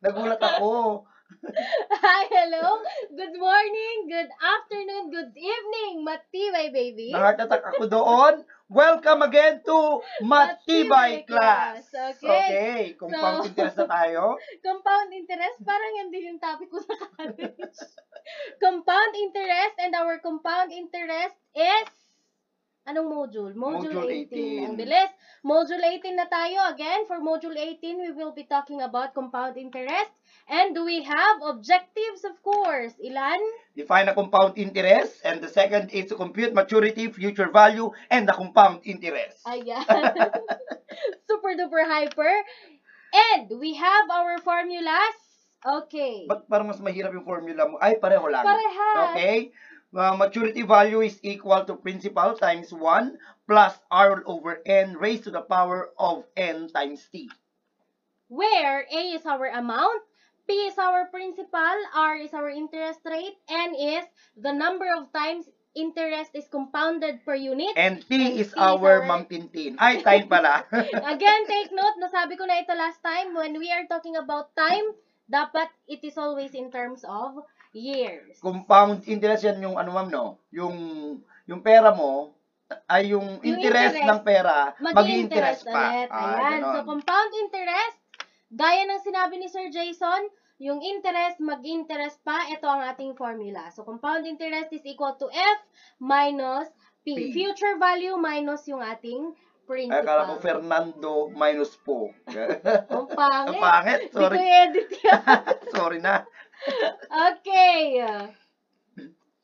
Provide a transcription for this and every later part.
Nagulat ako. Hi, hello. Good morning, good afternoon, good evening, Matibay baby. Na-heart attack ako doon. Welcome again to Matibay Matibay Class. Class. Okay. Okay, compound So- interest na tayo. Compound interest, parang yan din yung topic ko sa college. compound interest and our compound interest is Anong module? Module, Module 18. 18. Ang bilis. Module 18 na tayo. Again, for Module 18, we will be talking about compound interest. And do we have objectives, of course? Ilan? Define a compound interest. And the second is to compute maturity, future value, and the compound interest. Ayan. Super duper hyper. And we have our formulas. Okay. Ba't parang mas mahirap yung formula mo? Ay, pareho lang. Parehas. Okay? Uh, maturity value is equal to principal times 1 plus R over N raised to the power of N times T. Where A is our amount, P is our principal, R is our interest rate, N is the number of times interest is compounded per unit. And T And is T is our our- Ma'am Tintin. Ay, time pala. Again, take note, nasabi ko na ito last time, when we are talking about time, dapat it is always in terms of years. compound interest yan yung ano ma'am no? Yung yung pera mo ay yung, Yung interest, interest, ng pera Mag-interest pa. ulit. Ah, Ayan. ganon. So, compound interest, gaya ng sinabi ni Sir Jason, yung interest, mag-interest pa, ito ang ating formula. So, compound interest is equal to F minus P. P. Future value minus yung ating Ay, akala ko principal. Fernando minus po. Ang pangit. Ang pangit, Hindi ko sorry. i-edit yan. Sorry na. Okay.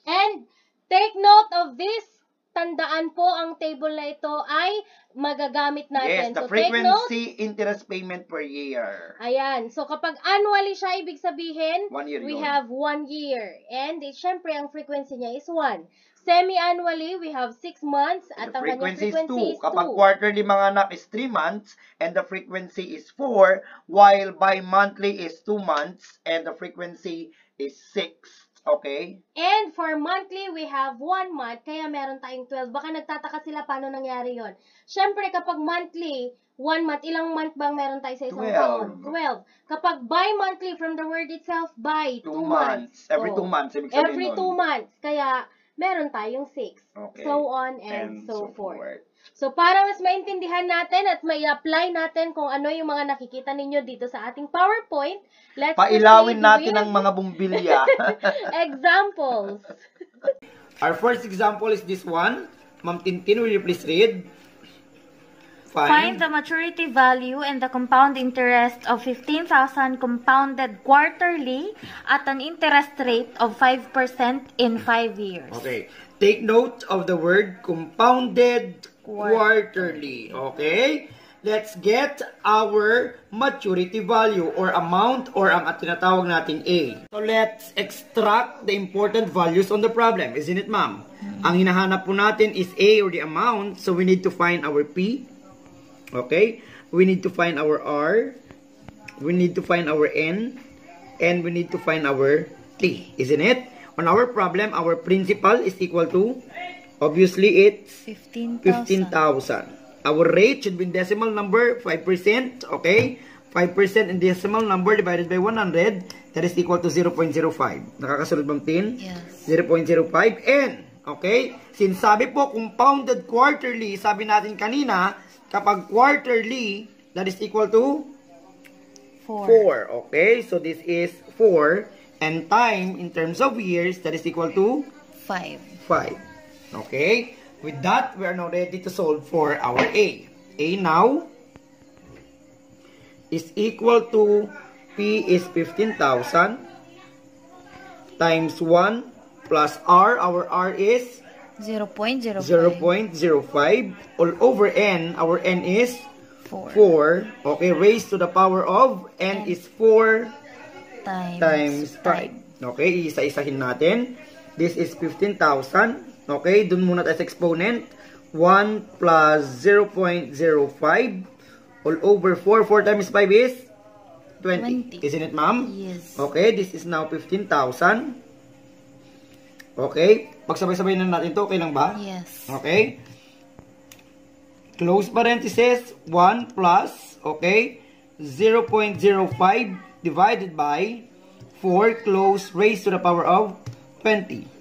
And take note of this. Tandaan po ang table na ito ay magagamit natin. Yes, the so take note. frequency interest payment per year. Ayan. So kapag annually siya, ibig sabihin, One year we yun. have one year. And eh, syempre, ang frequency niya is 1. Semi-annually, we have 6 months. At the ang frequency is frequency 2. is 2. Kapag quarterly mga anak is 3 months and the frequency is 4, while bi-monthly is 2 months and the frequency is 6. Okay? And for monthly, we have 1 month. Kaya meron tayong 12. Baka nagtataka sila paano nangyari yon. Syempre, kapag monthly, 1 month, ilang month bang meron tayo sa isang 12. taon? 12. Kapag bi-monthly, from the word itself, by, 2 2 months. months. Every Oh. 2 months. Ibig sabihin Every nun. 2 months. Kaya, meron tayong 6. Okay. So on and, And so, so forth. forth. So, para mas maintindihan natin at may apply natin kung ano yung mga nakikita ninyo dito sa ating PowerPoint, let's Pailawin natin with ang mga bumbilya. examples. Our first example is this one. Ma'am Tintin, will you please read? Find the maturity value and the compound interest of 15,000 compounded quarterly at an interest rate of 5% in 5 years. Okay. Take note of the word compounded quarterly. Okay? Let's get our maturity value or amount or ang at tinatawag nating A. So let's extract the important values on the problem. Isn't it, ma'am? Ang hinahanap po natin is A or the amount. So we need to find our P. Okay? We need to find our R. We need to find our N. And we need to find our T. Isn't it? On our problem, our principal is equal to, obviously, it's 15,000. 15,000. Our rate should be in decimal number, 5%, okay? 5% in decimal number divided by 100, that is equal to 0.05. Nakakasunod bang tin? Yes. 0.05 and, okay? Since sabi po, compounded quarterly, sabi natin kanina, kapag quarterly, that is equal to 4. 4. Okay, so this is 4. And time, in terms of years, that is equal to 5. 5. Okay? With that, we are now ready to solve for our A. A now is equal to P is 15,000 times 1 plus R. Our R is 0.05. 0.05. All over N, our N is 4 4. Okay, raised to the power of N is 4 times, times 5. Okay, isa-isahin natin. This is 15,000. Okay, dun muna tayo sa exponent. 1 plus 0.05 all over 4. 4 times 5 is 20. 20. Isn't it, ma'am? Yes. Okay, this is now 15,000. Okay, pagsabay-sabay na natin to, okay lang ba? Yes. Okay? Close parenthesis, 1 plus, okay, 0.05 divided by 4 close raised to the power of 20.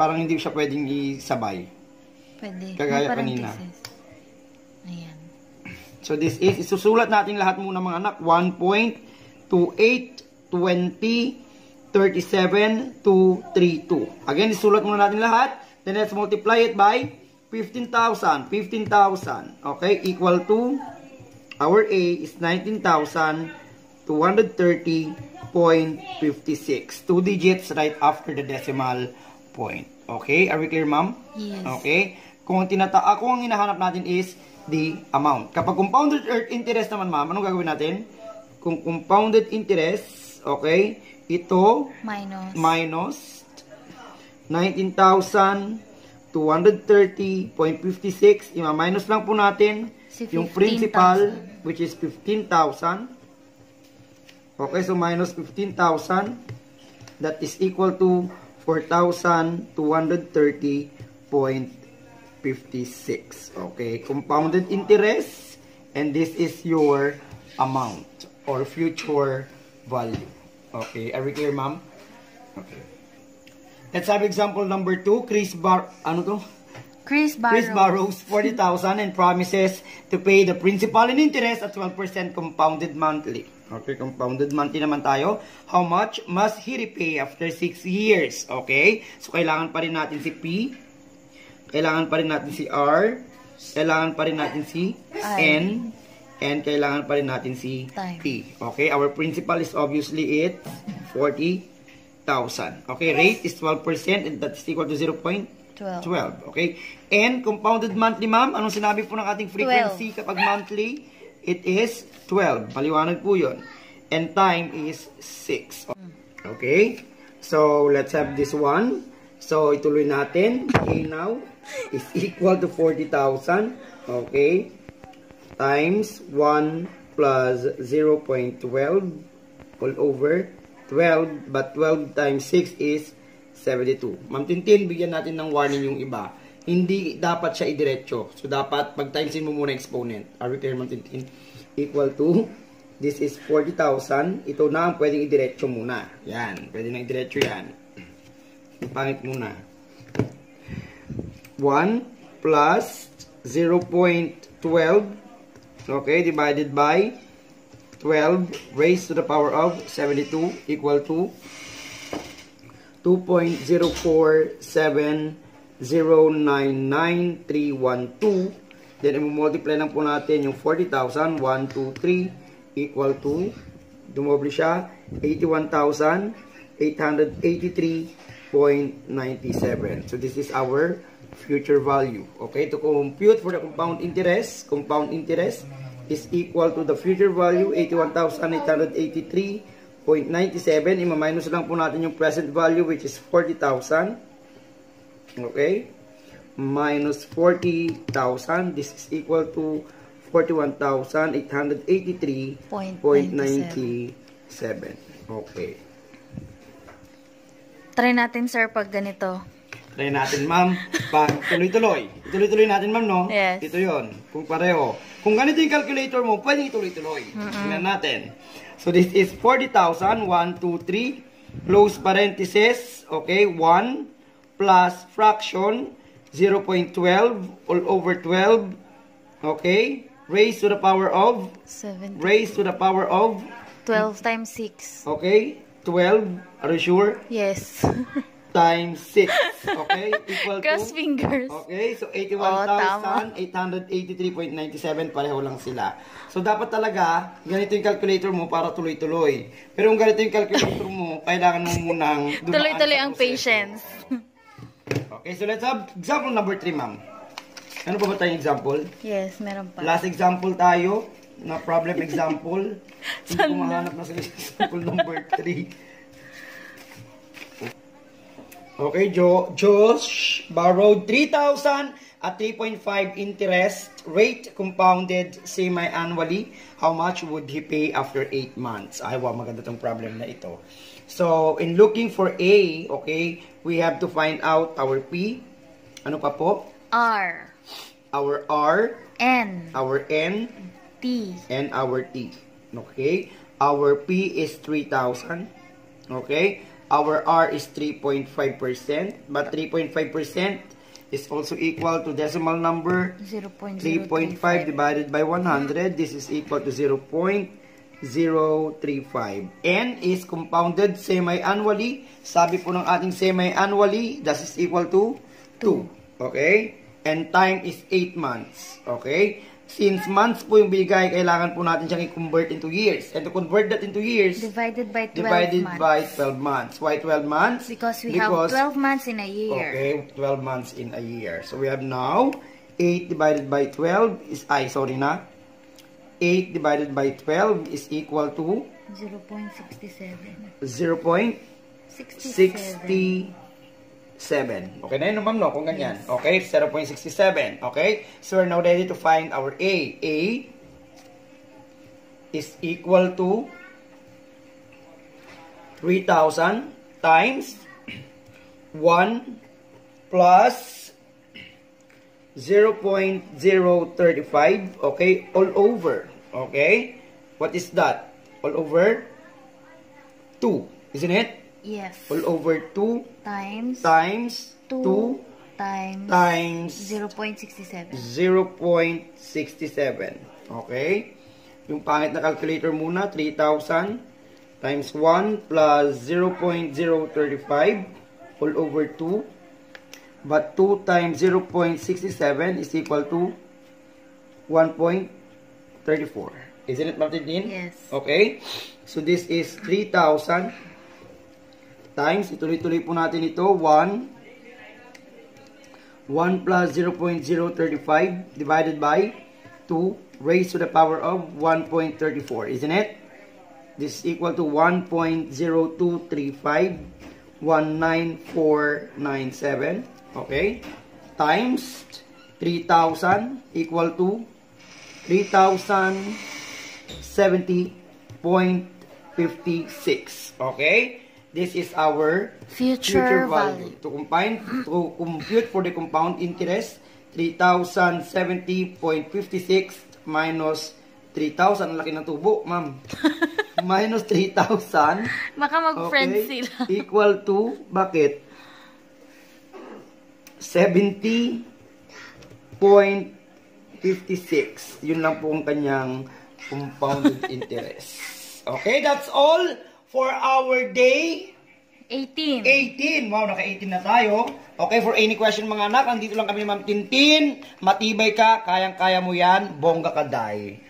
Parang hindi siya pwedeng isabay. Pwede. Kagaya kanina. Ayan. So this is, isusulat natin lahat muna mga anak, 1.282037 Again, isulat muna natin lahat. Then let's multiply it by 15,000. 15,000. Okay, equal to, our A is 19,230.56. Two digits right after the decimal point. Okay, are we clear ma'am? Yes. Okay? Kung tinata ako ang hinahanap natin is the amount. Kapag compounded interest naman, ma'am, anong gagawin natin? Kung compounded interest, okay, ito Minus. minus 19,230.56. Ima-minus lang po natin Si yung 15,000. principal, which is 15,000. Okay, so minus 15,000. That is equal to 4,230.56. Okay, compounded interest. And this is your amount or future value. Okay, are we clear, ma'am? Okay. Let's have example number two. Chris Bar... Ano to? Chris Barrow. Chris borrows 40,000 and promises to pay the principal and interest at 12% compounded monthly. Okay, compounded monthly naman tayo. How much must he repay after 6 years? Okay, so kailangan pa rin natin si P. Kailangan pa rin natin si R. Kailangan pa rin natin si I. N. And kailangan pa rin natin si Time. T. Okay, our principal is obviously it 40,000. Okay, rate is 12% and that's equal to 0.12. 12. Okay? And compounded monthly, ma'am, anong sinabi po ng ating frequency kapag monthly? It is 12. Maliwanag po yun. And time is 6. Okay? So, let's have this one. So, ituloy natin. A now is equal to 40,000. Okay? Times 1 plus 0.12 all over 12. But 12 times 6 is 72. Ma'am Tintin, bigyan natin ng warning yung iba. Hindi dapat siya idiretso. So, dapat pag-timesin mo muna exponent. Are we clear, Ma'am Tintin? Equal to, this is 40,000. Ito na ang pwedeng idiretso muna. Yan. Pwede na idiretso yan. Pangit muna. 1 plus 0.12 okay, divided by 12 raised to the power of 72 equal to 2.047099312. Then, i-multiply lang po natin yung 40,000. 1, 2, 3 equal to, dumoble siya, 81,883.97. So, this is our future value. Okay, to compute for the compound interest, compound interest is equal to the future value, 81,883.97. Ima-minus lang po natin yung present value which is 40,000. Okay? Minus 40,000. This is equal to 41,883.97. Okay. Try natin, sir, pag ganito. Try natin, ma'am. Pag tuloy-tuloy. Ituloy-tuloy natin, ma'am, no? Yes. Ito yon Kung pareho. Kung ganito yung calculator mo, pwede ituloy-tuloy. Tingnan natin. So, this is 40,000. 1, 2, 3. Close parenthesis. Okay, 1 plus fraction 0.12 all over 12. Okay? Raised to the power of 7. raised to the power of 12 times 6. okay? 12. Are you sure? Yes. Times 6. Okay? Equal Cross to fingers. Okay, so Oh, tama. 81,883.97 pareho lang sila. So dapat talaga ganito yung calculator mo para tuloy-tuloy. Pero kung ganito yung calculator mo, kailangan mo munang Tuloy-tuloy ang patience. Okay, so let's have example number 3, ma'am. Ano pa ba tayong example? Yes, meron pa. Last example tayo, na problem example. Hindi ko mahanap na sa example number 3. Okay, jo Josh borrowed 3,000 at 3.5 interest rate compounded semi-annually. How much would he pay after 8 months? Ay, wow, maganda tong problem na ito. So, in looking for A, okay, we have to find out our P. Ano pa po? R. Our R, N. our N, T. and our T. Okay? Our P is 3,000. Okay? Our R is 3.5%. But 3.5% is also equal to decimal number 3.5 divided by 100. This is equal to 0.035. N is compounded semi-annually. Sabi po ng ating semi-annually, that is equal to 2. Okay? And time is 8 months. Okay? Since months po yung bigay, kailangan po natin siyang i-convert into years. And to convert that into years, Divided by 12 divided months. by 12 months. Why 12 months? Because we have 12 months in a year. Okay, 12 months in a year. So we have now 8 divided by 12 is, ay, sorry na. 8 divided by 12 is equal to 0.67. 0.67. 67. Okay na yun, ma'am, no? Kung ganyan. Okay, 0.67. Okay? So we're now ready to find our A. A is equal to 3,000 times 1 plus 0.035, okay, all over, okay? What is that? All over 2, isn't it? Yes. All over 2 Times times 2 2 times times 0.67. 0.67. Okay? Yung pangit na calculator muna, 3,000 times 1 plus 0.035 all over 2. But 2 times 0.67 is equal to 1.34. Isn't it, Martin? Yes. Okay? So this is 3,000 times, ituloy-tuloy po natin ito, 1 1 plus 0.035 divided by 2 raised to the power of 1.34, isn't it? This is equal to 1.0235 19497, okay? Times 3,000 equal to 3,070.56, okay? This is our Future value. To combine, to compute for the compound interest, 3,070.56 minus 3,000. Ang laki ng tubo, ma'am. minus 3,000. Baka mag-friends okay, sila. Equal to, bakit? 70.56. Yun lang po ang kanyang compounded interest. Okay, that's all for our day 18. 18. Wow, naka-18 na tayo. Okay, for any question mga anak, nandito lang kami Ma'am Tintin. Matibay ka, kayang-kaya mo yan, bongga ka, day.